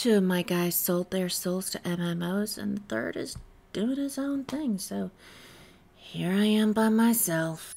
Two of my guys sold their souls to MMOs, and the third is doing his own thing, so here I am by myself.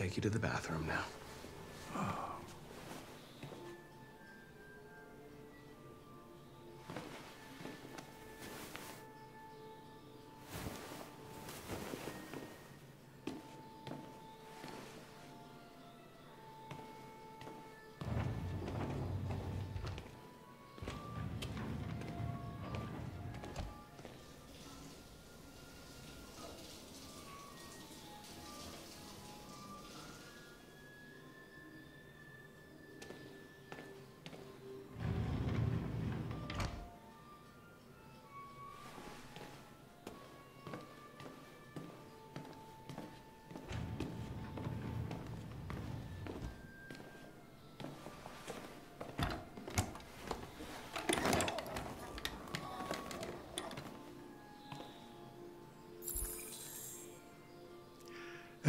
Take you to the bathroom now. Oh.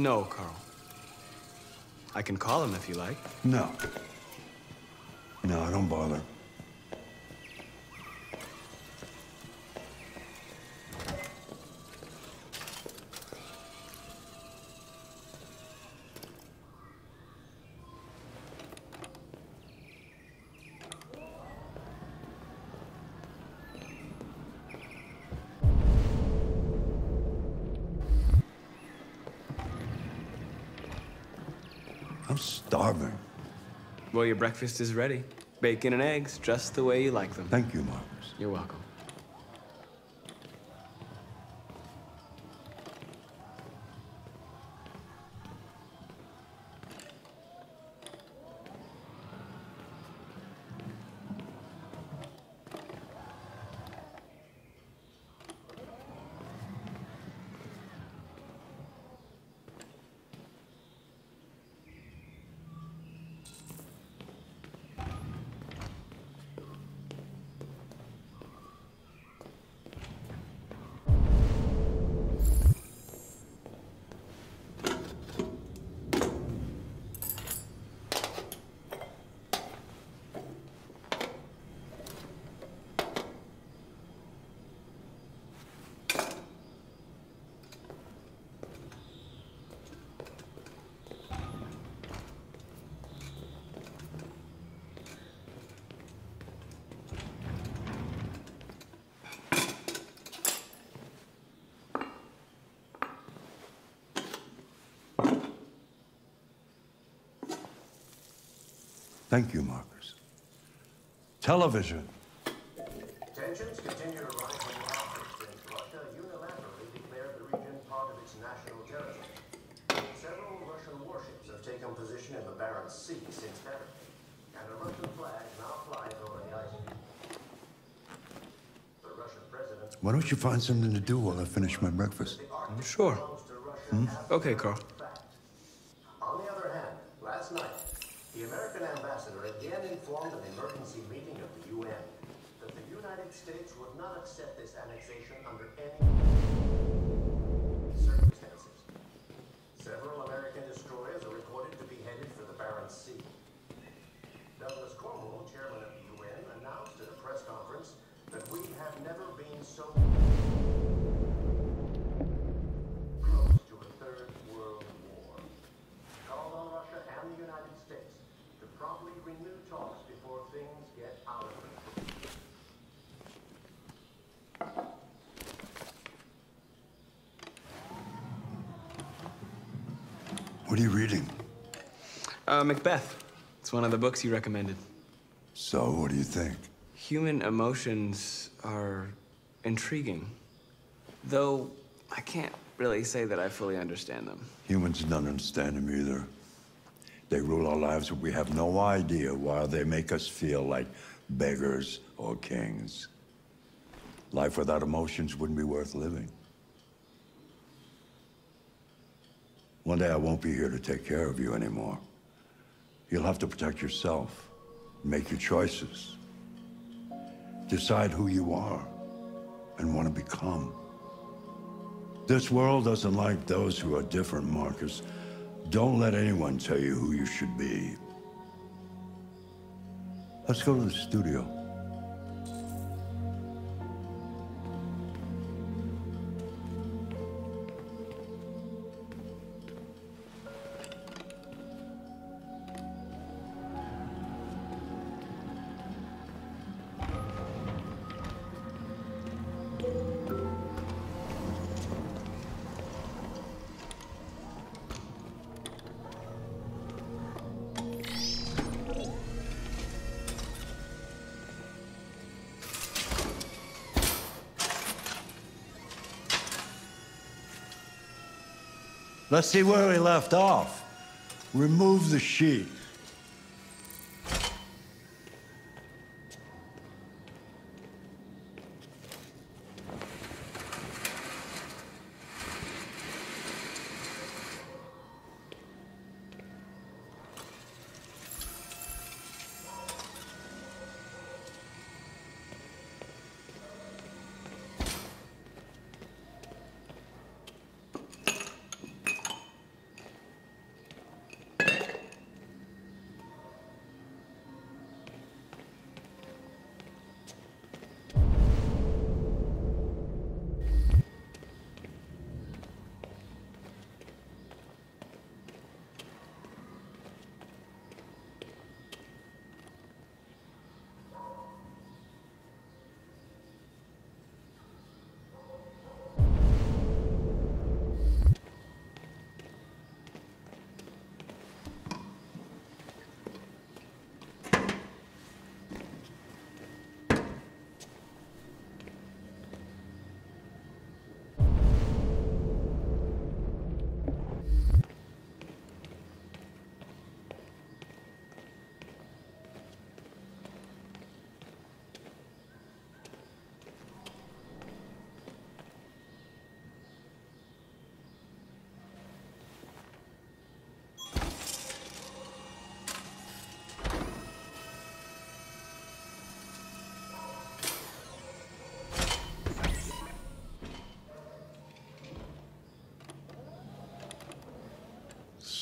No, Carl. I can call him if you like. No. No, don't bother. I'm starving. Well, your breakfast is ready. Bacon and eggs, just the way you like them. Thank you, Marcus. You're welcome. Thank you, Marcus. Television. Tensions continue to rise in the Arctic since Russia unilaterally declared the region part of its national territory. Several Russian warships have taken position in the Barents Sea since then, and a Russian flag now flies over the ice. The Russian president Why don't you find something to do while I finish my breakfast? Mm, sure. belongs to Russia hmm? Okay, Carl. On the other hand, last night, the American ambassador again informed an emergency meeting of the UN that the United States would not accept this annexation under any circumstances. Several American destroyers are reported to be headed for the Barents Sea. Douglas Cornwall, chairman of the UN, announced at a press conference that we have never been so close to a third world war. Called on Russia and the United States to promptly renew talks before things get out of control. What are you reading? Uh, Macbeth. It's one of the books you recommended. So, what do you think? Human emotions are intriguing. Though I can't really say that I fully understand them. Humans don't understand them either. They rule our lives, but we have no idea why they make us feel like beggars or kings. Life without emotions wouldn't be worth living. One day I won't be here to take care of you anymore. You'll have to protect yourself, make your choices, decide who you are and want to become. This world doesn't like those who are different, Marcus. Don't let anyone tell you who you should be. Let's go to the studio. Let's see where we left off. Remove the sheet.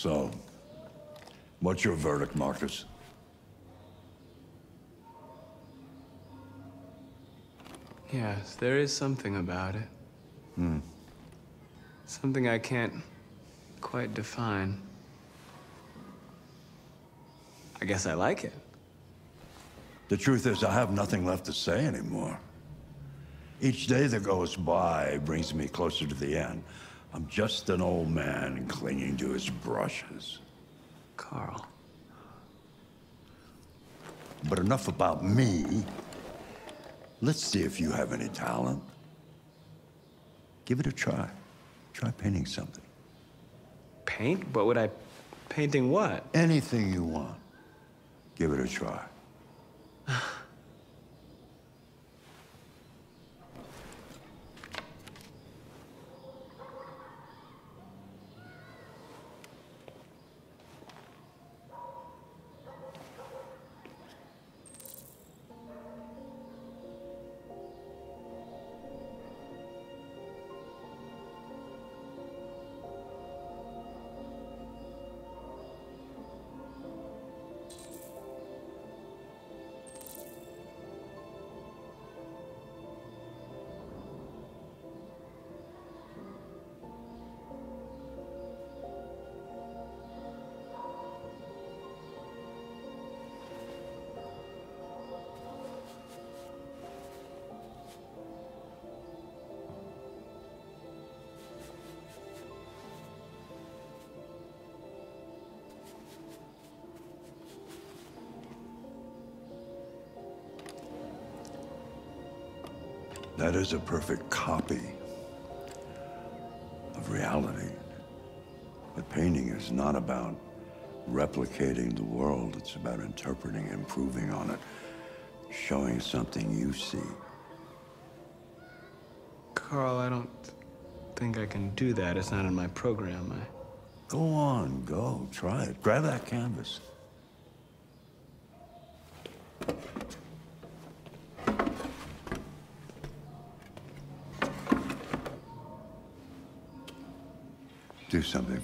So, what's your verdict, Marcus? Yes, there is something about it. Hmm. Something I can't quite define. I guess I like it. The truth is, I have nothing left to say anymore. Each day that goes by brings me closer to the end. I'm just an old man clinging to his brushes. Carl. But enough about me. Let's see if you have any talent. Give it a try. Try painting something. Paint? What would I... Painting what? Anything you want. Give it a try. That is a perfect copy of reality. But painting is not about replicating the world. It's about interpreting, improving on it, showing something you see. Carl, I don't think I can do that. It's not in my program. I... Go on, go. Try it. Grab that canvas.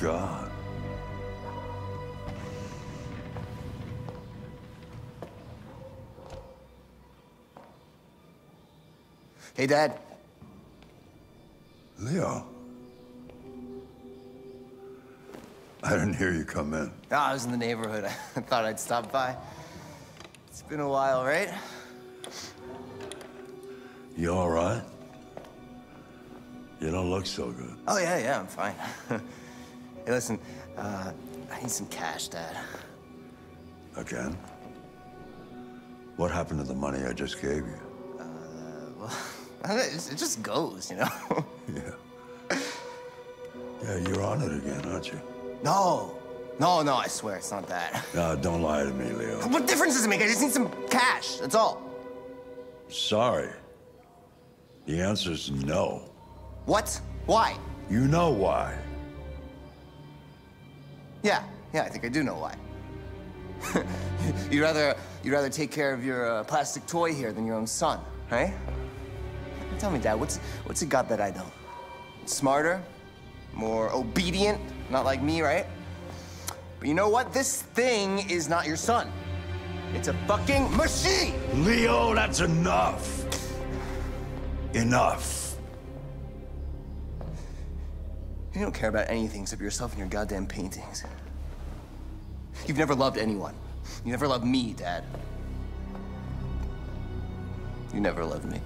God. Hey, Dad. Leo. I didn't hear you come in. Oh, I was in the neighborhood. I thought I'd stop by. It's been a while, right? You all right? You don't look so good. Oh, yeah, yeah, I'm fine. hey, listen, uh, I need some cash, Dad. Again? What happened to the money I just gave you? It just- it just goes, you know? Yeah. Yeah, you're on it again, aren't you? no, no, no, I swear it's not that. No, don't lie to me, Leo. What difference does it make? I just need some cash, that's all. Sorry. The answer's no. What? Why? You know why. Yeah, yeah, I think I do know why. you'd rather you'd rather take care of your uh, plastic toy here than your own son, right? Tell me, Dad, what's what's it got that I don't? Smarter, more obedient, not like me, right? But you know what? This thing is not your son. It's a fucking machine. Leo, that's enough. Enough. You don't care about anything except yourself and your goddamn paintings. You've never loved anyone. You never loved me, Dad. You never loved me.